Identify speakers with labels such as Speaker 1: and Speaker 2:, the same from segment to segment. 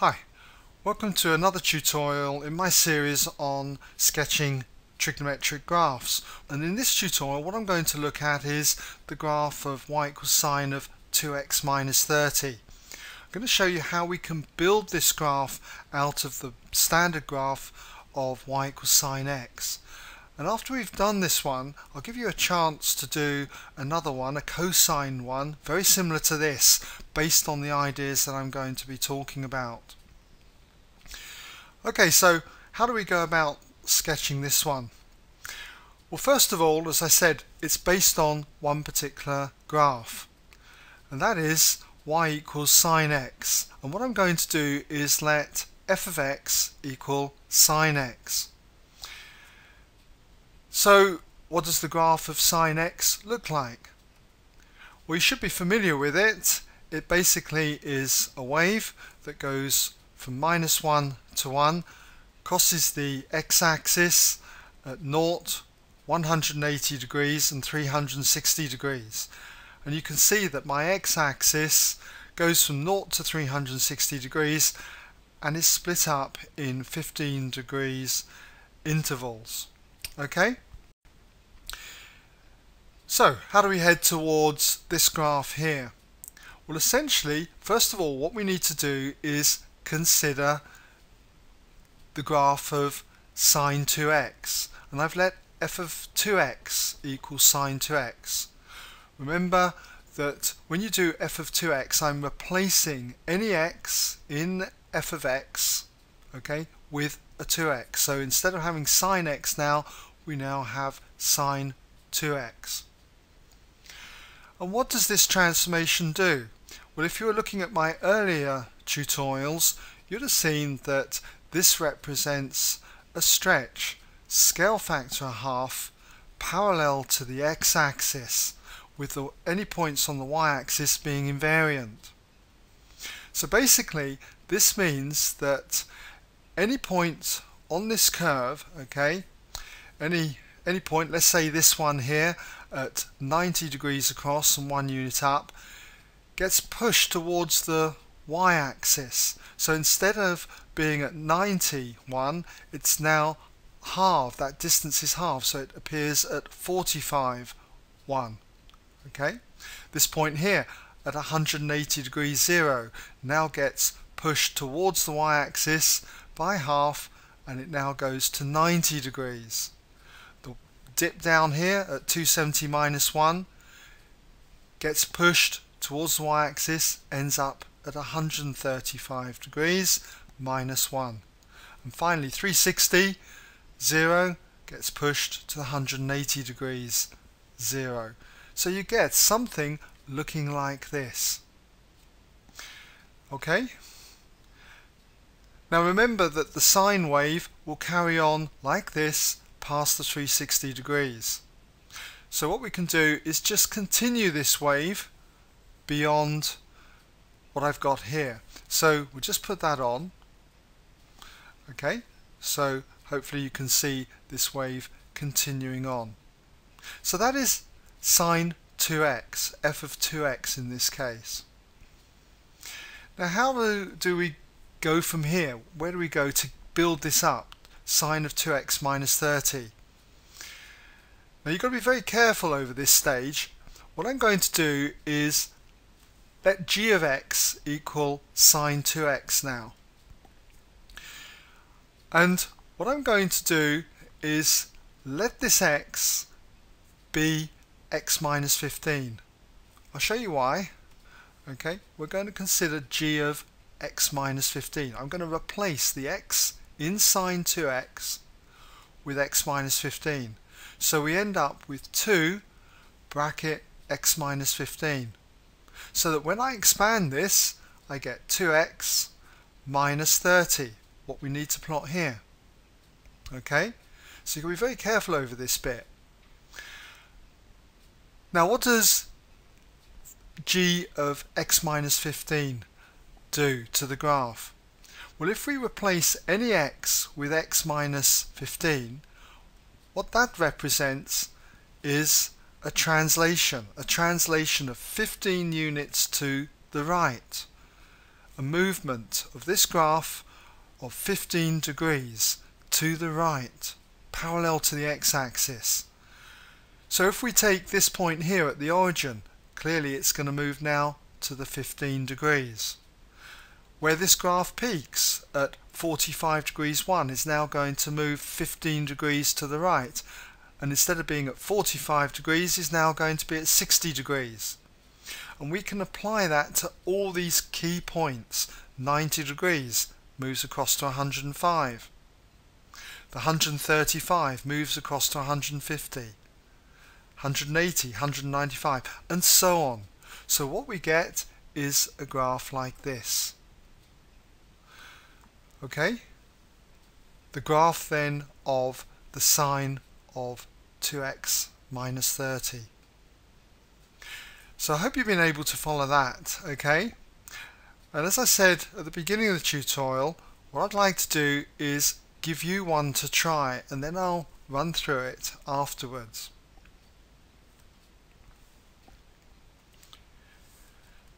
Speaker 1: Hi, welcome to another tutorial in my series on sketching trigonometric graphs and in this tutorial what I'm going to look at is the graph of y equals sine of 2x minus 30. I'm going to show you how we can build this graph out of the standard graph of y equals sine x and after we've done this one I'll give you a chance to do another one, a cosine one, very similar to this based on the ideas that I'm going to be talking about. Okay so how do we go about sketching this one? Well first of all as I said it's based on one particular graph and that is y equals sine x and what I'm going to do is let f of x equal sine x. So what does the graph of sine x look like? Well you should be familiar with it. It basically is a wave that goes from minus 1 to 1 crosses the x-axis at 0, 180 degrees and 360 degrees and you can see that my x-axis goes from 0 to 360 degrees and is split up in 15 degrees intervals okay? So how do we head towards this graph here? Well essentially first of all what we need to do is consider the graph of sine 2x and I've let f of 2x equal sine 2x remember that when you do f of 2x I'm replacing any x in f of x okay with a 2x so instead of having sine x now we now have sine 2x and what does this transformation do well if you were looking at my earlier tutorials you'd have seen that this represents a stretch scale factor a half parallel to the x-axis with the, any points on the y-axis being invariant. So basically this means that any point on this curve, okay, any any point, let's say this one here at 90 degrees across and one unit up, gets pushed towards the y-axis. So instead of being at 91, it's now half That distance is half so it appears at 45, 1. Okay, this point here at 180 degrees 0 now gets pushed towards the y-axis by half and it now goes to 90 degrees. Dip down here at 270 minus 1 gets pushed towards the y-axis, ends up at 135 degrees minus 1. And finally 360, 0 gets pushed to 180 degrees, 0. So you get something looking like this. Okay? Now remember that the sine wave will carry on like this past the 360 degrees. So what we can do is just continue this wave beyond what I've got here. So we'll just put that on. Okay, so hopefully you can see this wave continuing on. So that is sine 2x, f of 2x in this case. Now how do, do we go from here? Where do we go to build this up? Sine of 2x minus 30. Now you've got to be very careful over this stage. What I'm going to do is let g of x equal sine 2x now. And what I'm going to do is let this x be x minus 15. I'll show you why. Okay, we're going to consider g of x minus 15. I'm going to replace the x in sine 2x with x minus 15. So we end up with 2 bracket x minus 15. So that when I expand this, I get 2x minus 30, what we need to plot here. Okay, so you can be very careful over this bit. Now what does g of x minus 15 do to the graph? Well if we replace any x with x minus 15 what that represents is a translation, a translation of 15 units to the right. a movement of this graph of 15 degrees to the right, parallel to the x-axis. So if we take this point here at the origin, clearly it's going to move now to the 15 degrees. Where this graph peaks at 45 degrees 1 is now going to move 15 degrees to the right. And instead of being at 45 degrees is now going to be at 60 degrees. And we can apply that to all these key points. 90 degrees moves across to 105 the 135 moves across to 150 180 195 and so on. So what we get is a graph like this okay the graph then of the sine of 2x minus 30 so I hope you've been able to follow that, okay? And as I said at the beginning of the tutorial, what I'd like to do is give you one to try and then I'll run through it afterwards.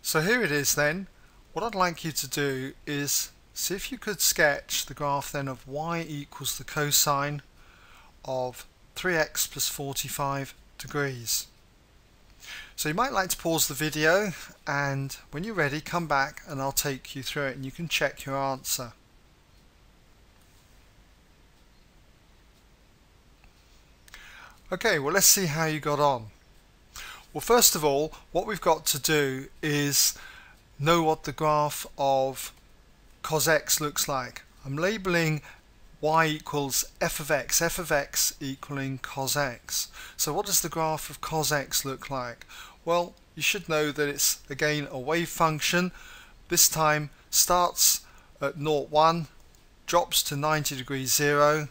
Speaker 1: So here it is then. What I'd like you to do is see if you could sketch the graph then of y equals the cosine of 3x plus 45 degrees. So you might like to pause the video and when you're ready come back and I'll take you through it and you can check your answer. Okay, well let's see how you got on. Well first of all what we've got to do is know what the graph of cos x looks like. I'm labeling y equals f of x, f of x equaling cos x. So what does the graph of cos x look like? Well, you should know that it's again a wave function. This time starts at 0, 1, drops to 90 degrees 0,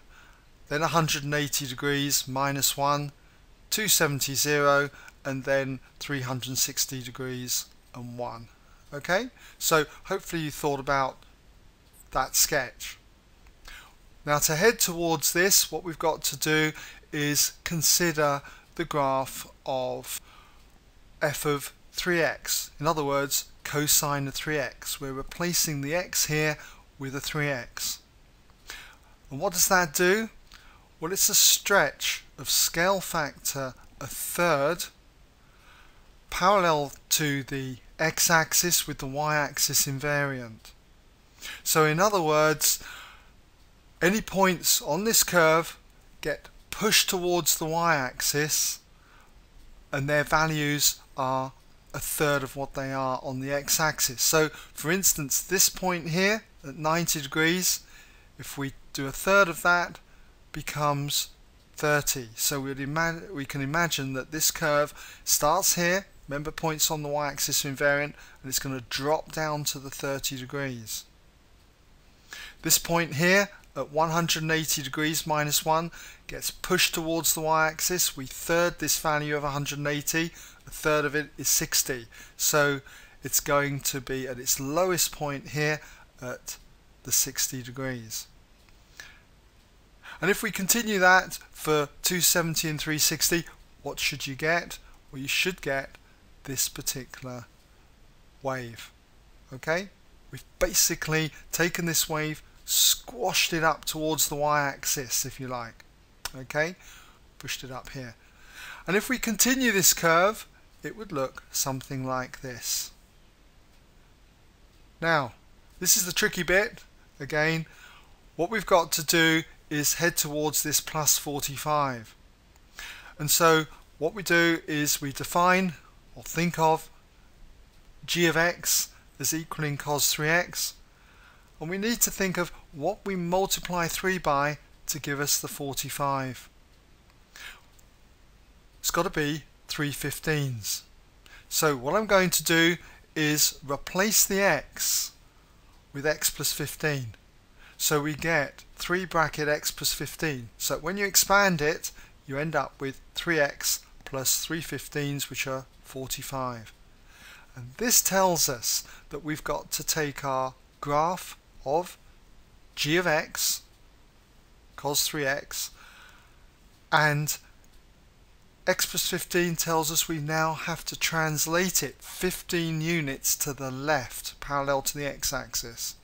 Speaker 1: then 180 degrees minus 1, 270 0, and then 360 degrees and 1. Okay, so hopefully you thought about that sketch. Now to head towards this, what we've got to do is consider the graph of f of 3x. In other words, cosine of 3x. We're replacing the x here with a 3x. And what does that do? Well, it's a stretch of scale factor a third parallel to the x-axis with the y-axis invariant. So in other words, any points on this curve get pushed towards the y-axis and their values are a third of what they are on the x-axis. So for instance this point here at 90 degrees if we do a third of that becomes 30 so we can imagine that this curve starts here remember points on the y-axis are invariant and it's going to drop down to the 30 degrees this point here at 180 degrees minus 1 gets pushed towards the y-axis. We third this value of 180, a third of it is 60. So it's going to be at its lowest point here at the 60 degrees. And if we continue that for 270 and 360, what should you get? Well, you should get this particular wave. Okay? We've basically taken this wave squashed it up towards the y-axis if you like. Okay? Pushed it up here. And if we continue this curve it would look something like this. Now this is the tricky bit. Again what we've got to do is head towards this plus 45 and so what we do is we define or think of g of x as equaling cos 3x and we need to think of what we multiply 3 by to give us the 45. It's got to be 3 15s. So what I'm going to do is replace the x with x plus 15. So we get 3 bracket x plus 15. So when you expand it, you end up with 3x plus 3 15s, which are 45. And this tells us that we've got to take our graph of g of x cos 3x and x plus 15 tells us we now have to translate it 15 units to the left parallel to the x-axis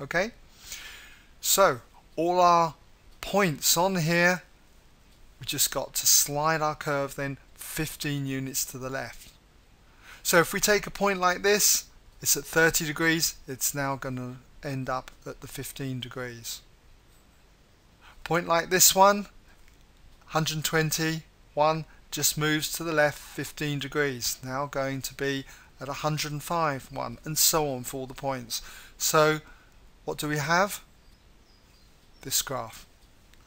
Speaker 1: okay? So all our points on here we just got to slide our curve then 15 units to the left. So if we take a point like this it's at 30 degrees it's now going to end up at the 15 degrees. Point like this one 120 1 just moves to the left 15 degrees. Now going to be at 105 1 and so on for all the points. So what do we have? This graph.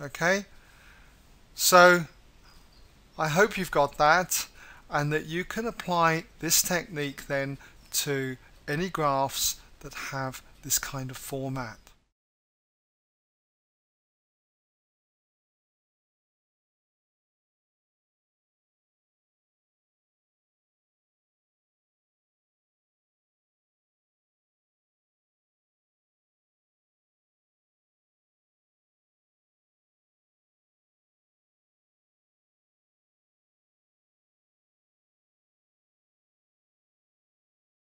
Speaker 1: Okay? So I hope you've got that and that you can apply this technique then to any graphs that have this kind of format